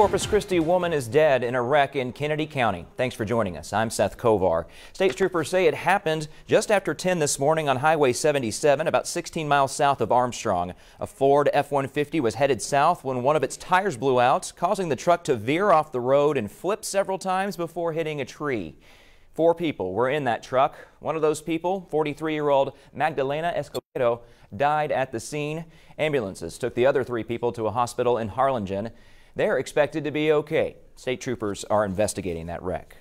Corpus Christi woman is dead in a wreck in Kenedy County. Thanks for joining us. I'm Seth Kovar. State troopers say it happened just after 10 this morning on Highway 77, about 16 miles south of Armstrong. A Ford F-150 was headed south when one of its tires blew out, causing the truck to veer off the road and flip several times before hitting a tree. Four people were in that truck. One of those people, 43-year-old Magdalena Escobedo, died at the scene. Ambulances took the other three people to a hospital in Harlingen. They're expected to be okay. State troopers are investigating that wreck.